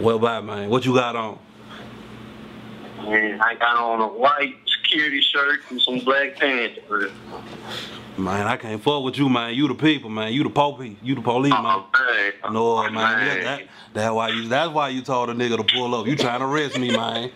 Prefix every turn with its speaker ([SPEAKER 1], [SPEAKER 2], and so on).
[SPEAKER 1] Well, bye, man. What you got on?
[SPEAKER 2] Man, I got on a white security shirt and some black pants.
[SPEAKER 1] Man, I can't fuck with you, man. You the people, man. You the police. You the police, man.
[SPEAKER 2] Oh.
[SPEAKER 1] No,
[SPEAKER 2] man.
[SPEAKER 1] man. That, that, that why you. That's why you told a nigga to pull up. You trying to arrest me, man.